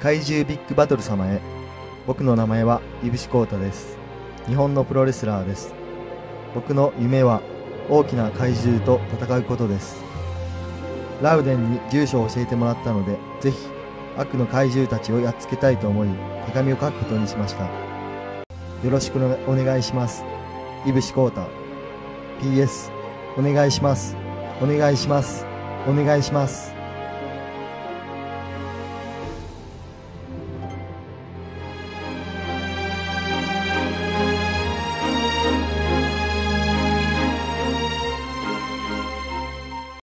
怪獣ビッグバトル様へ。僕の名前はイブシコータです。日本のプロレスラーです。僕の夢は大きな怪獣と戦うことです。ラウデンに住所を教えてもらったのでぜひ悪の怪獣たちをやっつけたいと思い手紙を書くことにしました。よろしくお願いします。イブシコータ。PS お願いします。お願いします。お願いします。